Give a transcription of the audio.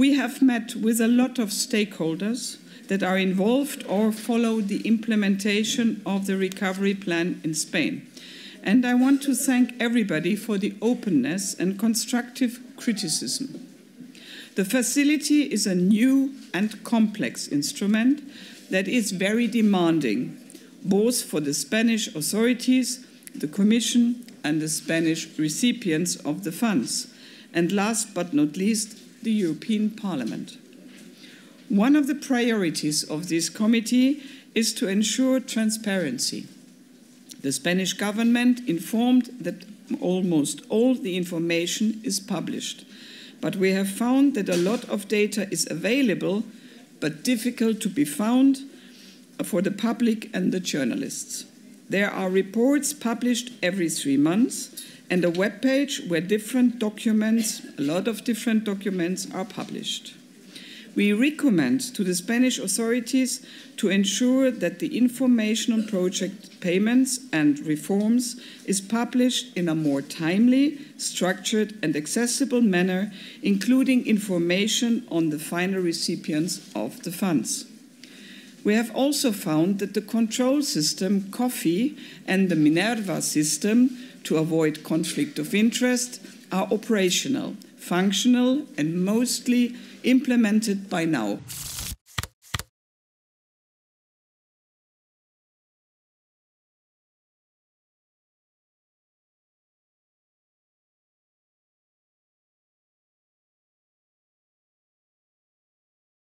We have met with a lot of stakeholders that are involved or follow the implementation of the recovery plan in Spain. And I want to thank everybody for the openness and constructive criticism. The facility is a new and complex instrument that is very demanding, both for the Spanish authorities, the Commission, and the Spanish recipients of the funds, and last but not least, the European Parliament. One of the priorities of this committee is to ensure transparency. The Spanish government informed that almost all the information is published, but we have found that a lot of data is available but difficult to be found for the public and the journalists. There are reports published every three months and a web page where different documents, a lot of different documents, are published. We recommend to the Spanish authorities to ensure that the information on project payments and reforms is published in a more timely, structured, and accessible manner, including information on the final recipients of the funds. We have also found that the control system COFFEE, and the Minerva system to avoid conflict of interest are operational, functional, and mostly implemented by now.